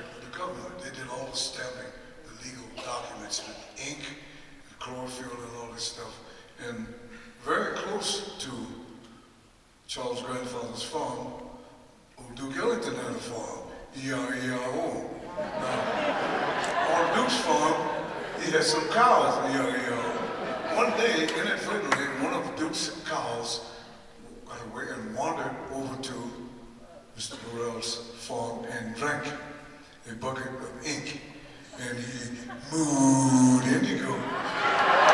contract with the government. They did all the stamping, the legal documents, the ink, the chlorophyll, and all this stuff. And very close to Charles' grandfather's farm, old Duke Ellington had a farm, E-R-E-R-O. Now, on Duke's farm, he had some cows, E-R-E-R-O. One day, inadvertently, one of Duke's cows got away and wandered over to Mr. Burrell's farm and drank a bucket of ink, and he mooed indigo.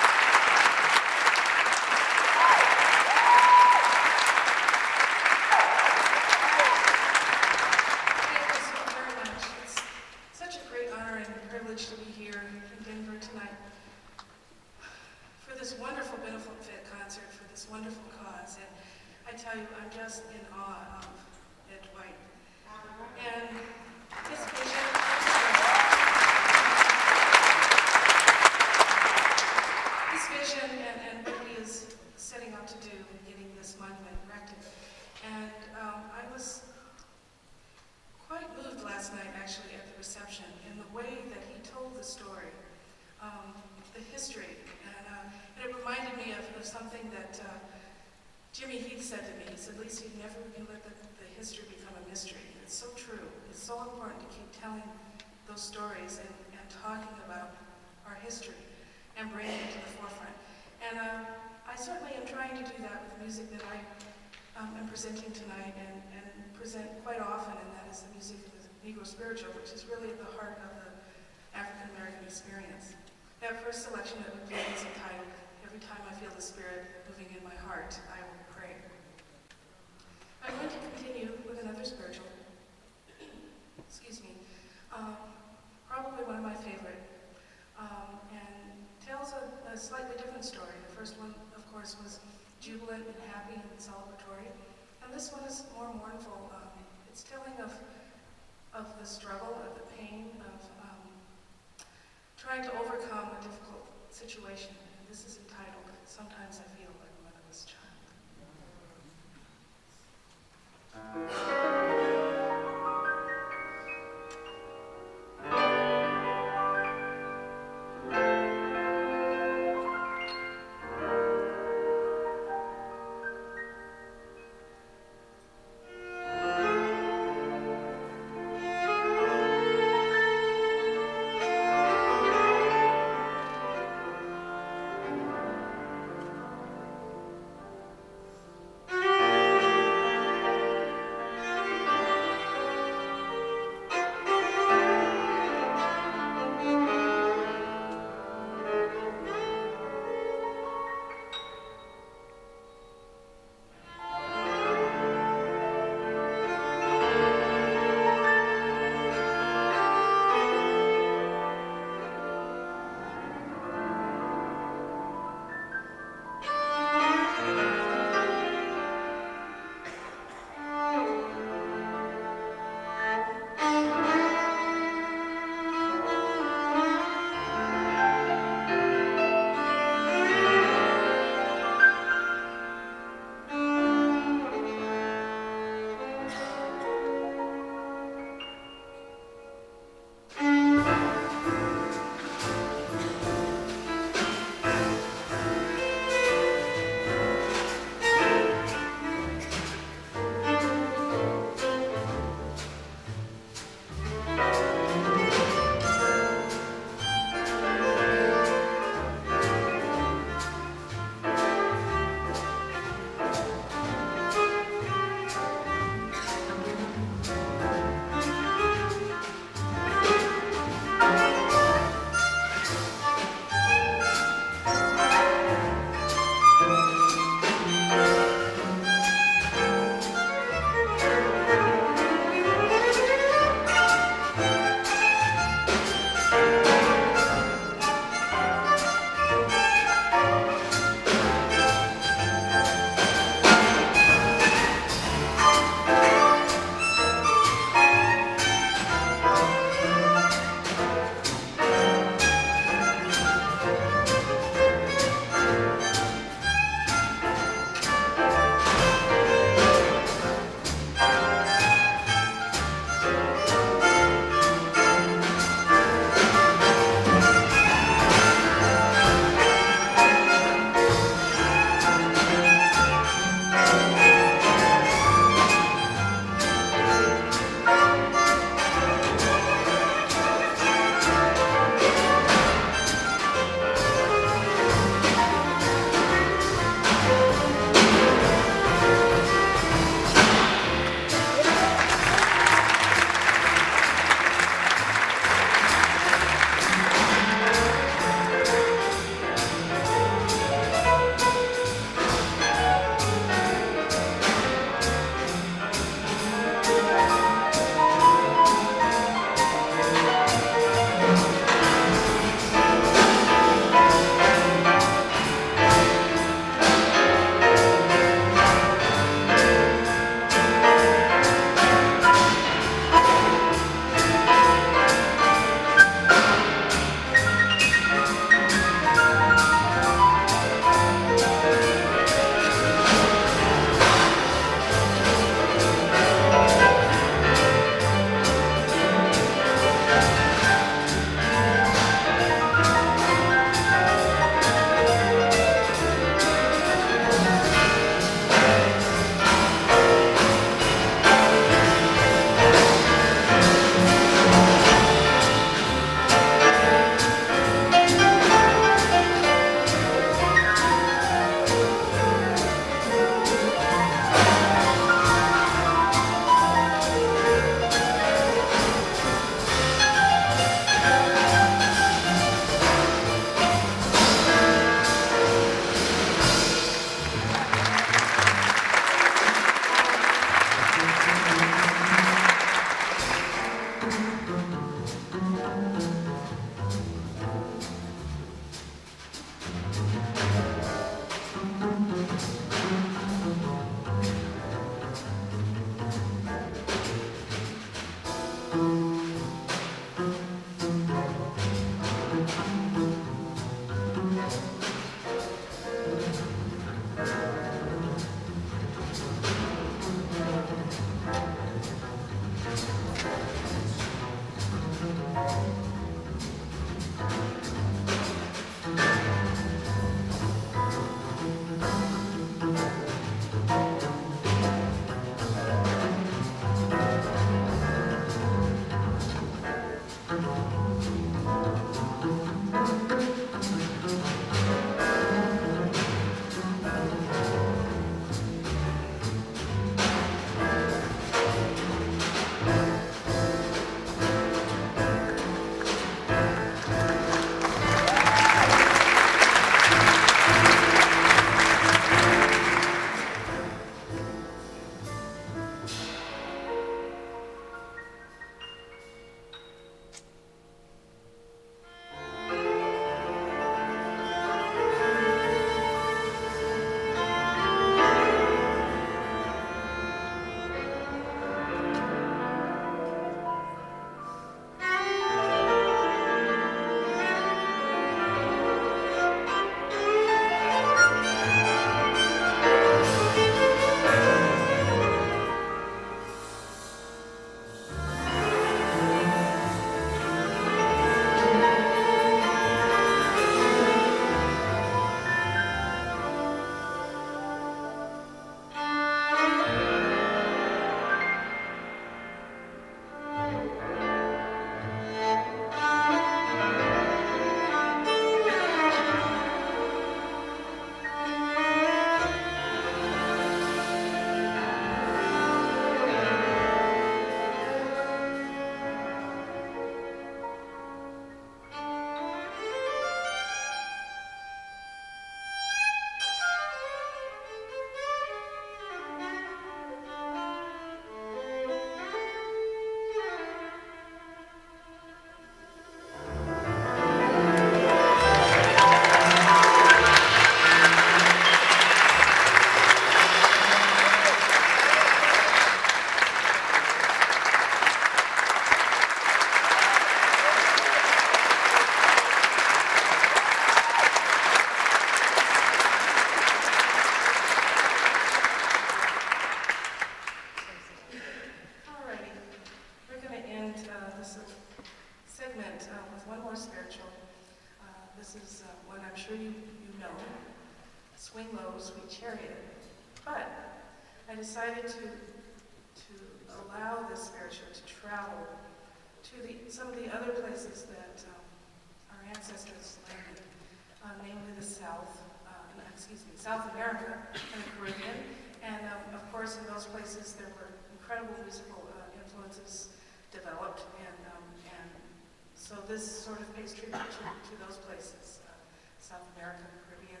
this sort of pastry to, to those places, uh, South America, Caribbean,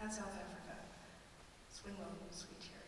and South Africa. Swing low, sweet cheer.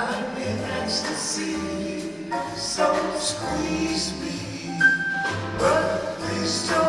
I'm in ecstasy. So squeeze me, but please don't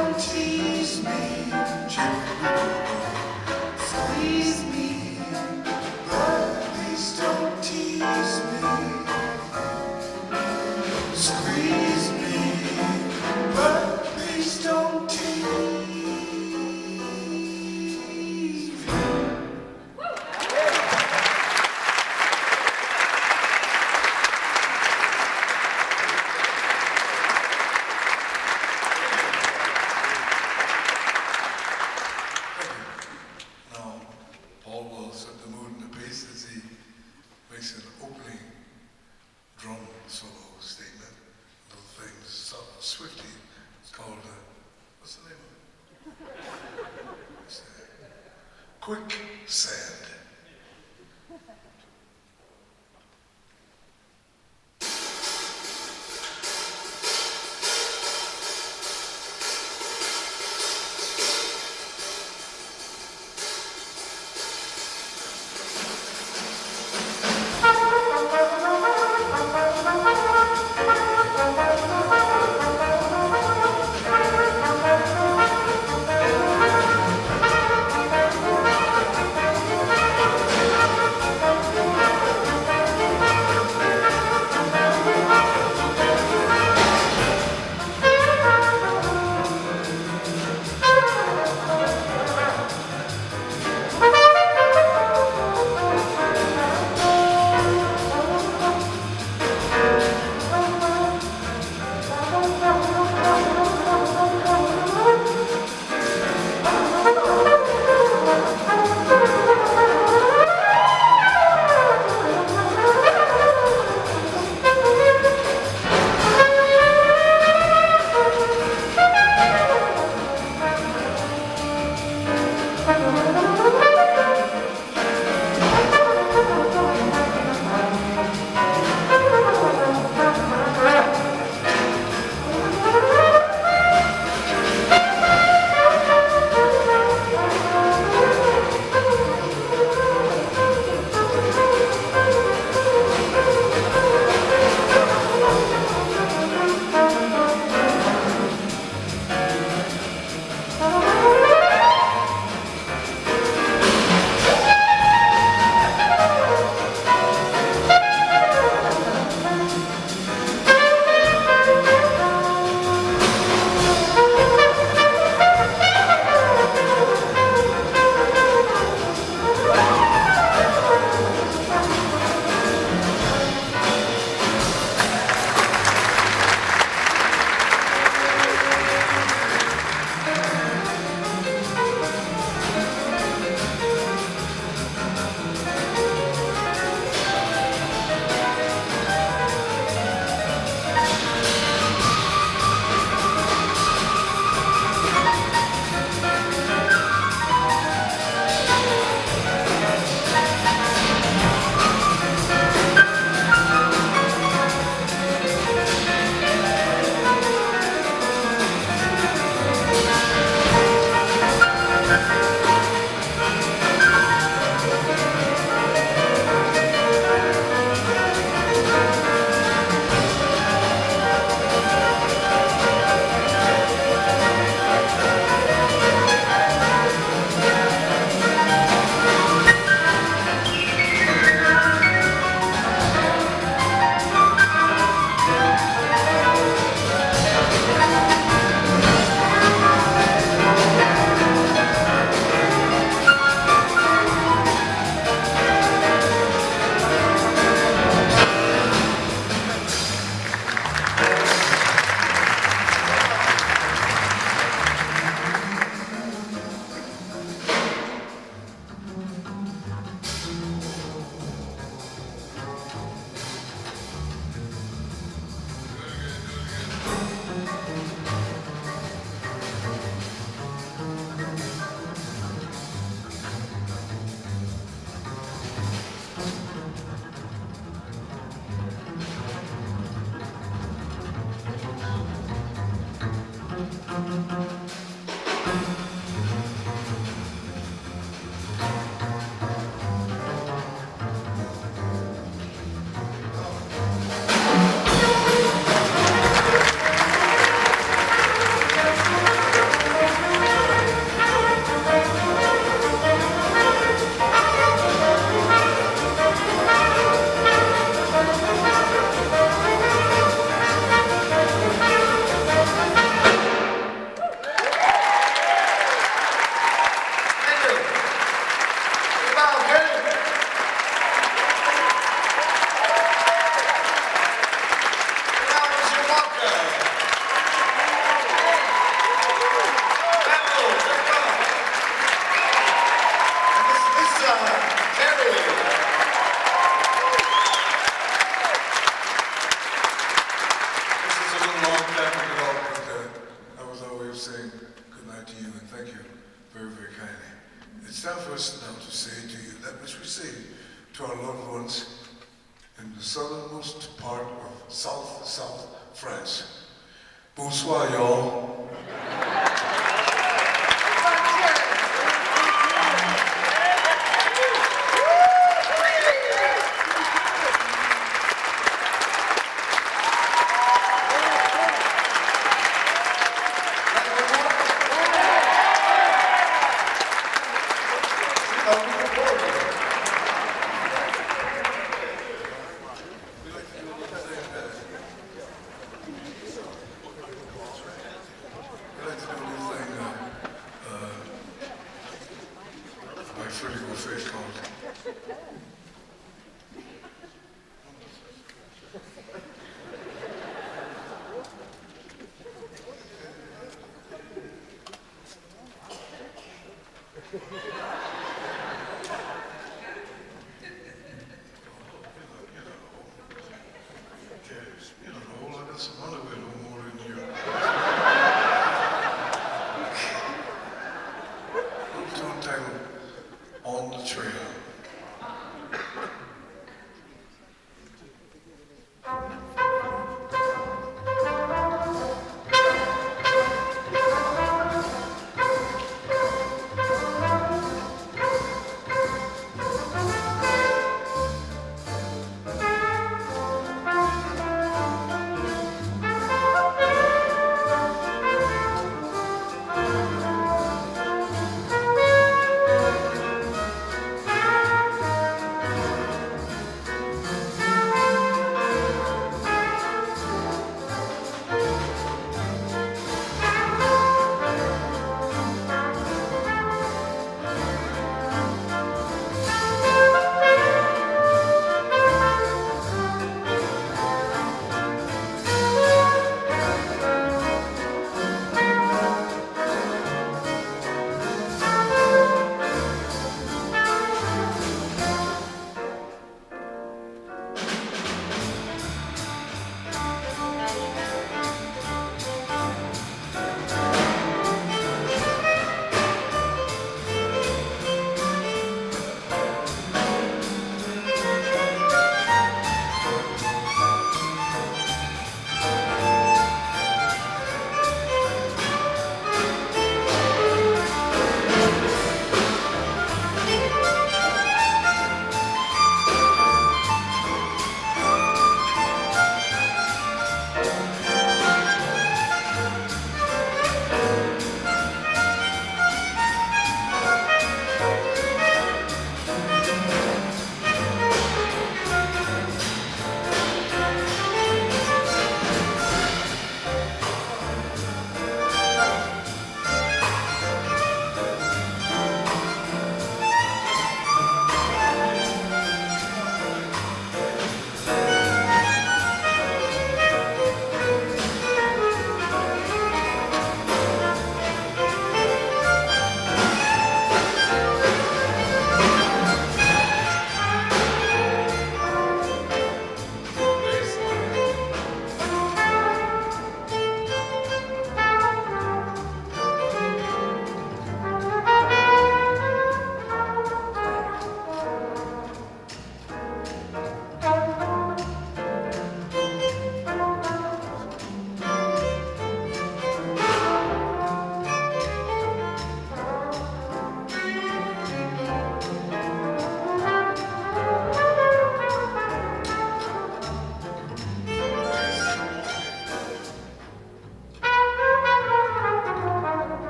Yeah.